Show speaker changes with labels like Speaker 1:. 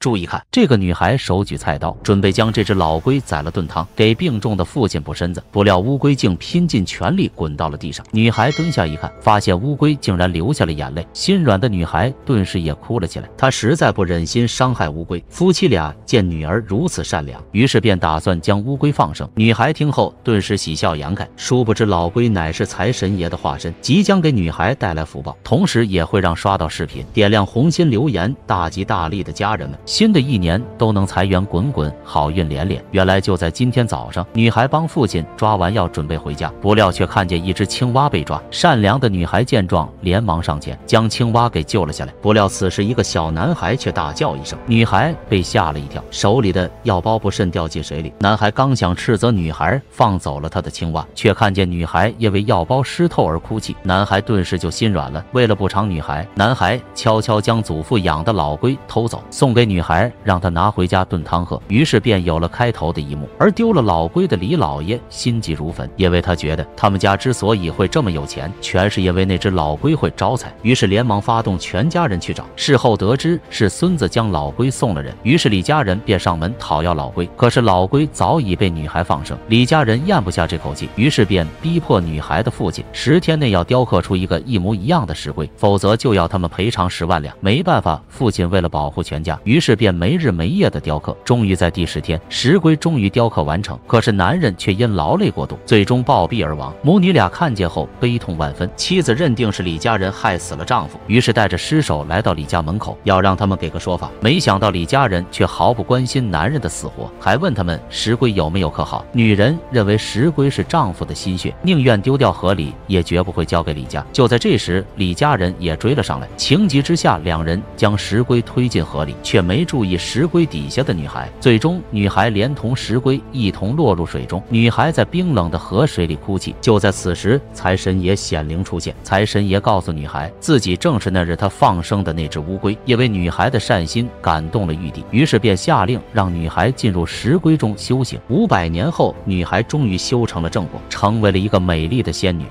Speaker 1: 注意看，这个女孩手举菜刀，准备将这只老龟宰了炖汤，给病重的父亲补身子。不料乌龟竟拼尽全力滚到了地上。女孩蹲下一看，发现乌龟竟然流下了眼泪。心软的女孩顿时也哭了起来。她实在不忍心伤害乌龟。夫妻俩见女儿如此善良，于是便打算将乌龟放生。女孩听后顿时喜笑颜开。殊不知老龟乃是财神爷的化身，即将给女孩带来福报，同时也会让刷到视频、点亮红心留言、大吉大利的家人们。新的一年都能财源滚滚，好运连连。原来就在今天早上，女孩帮父亲抓完药，准备回家，不料却看见一只青蛙被抓。善良的女孩见状，连忙上前将青蛙给救了下来。不料此时，一个小男孩却大叫一声，女孩被吓了一跳，手里的药包不慎掉进水里。男孩刚想斥责女孩放走了他的青蛙，却看见女孩因为药包湿透而哭泣，男孩顿时就心软了。为了补偿女孩，男孩悄悄将祖父养的老龟偷走，送给女。女孩让他拿回家炖汤喝，于是便有了开头的一幕。而丢了老龟的李老爷心急如焚，因为他觉得他们家之所以会这么有钱，全是因为那只老龟会招财，于是连忙发动全家人去找。事后得知是孙子将老龟送了人，于是李家人便上门讨要老龟。可是老龟早已被女孩放生，李家人咽不下这口气，于是便逼迫女孩的父亲十天内要雕刻出一个一模一样的石龟，否则就要他们赔偿十万两。没办法，父亲为了保护全家，于是。便没日没夜的雕刻，终于在第十天，石龟终于雕刻完成。可是男人却因劳累过度，最终暴毙而亡。母女俩看见后悲痛万分，妻子认定是李家人害死了丈夫，于是带着尸首来到李家门口，要让他们给个说法。没想到李家人却毫不关心男人的死活，还问他们石龟有没有刻好。女人认为石龟是丈夫的心血，宁愿丢掉河里，也绝不会交给李家。就在这时，李家人也追了上来，情急之下，两人将石龟推进河里，却没没。注意石龟底下的女孩，最终女孩连同石龟一同落入水中。女孩在冰冷的河水里哭泣。就在此时，财神爷显灵出现。财神爷告诉女孩，自己正是那日他放生的那只乌龟。因为女孩的善心感动了玉帝，于是便下令让女孩进入石龟中修行。五百年后，女孩终于修成了正果，成为了一个美丽的仙女。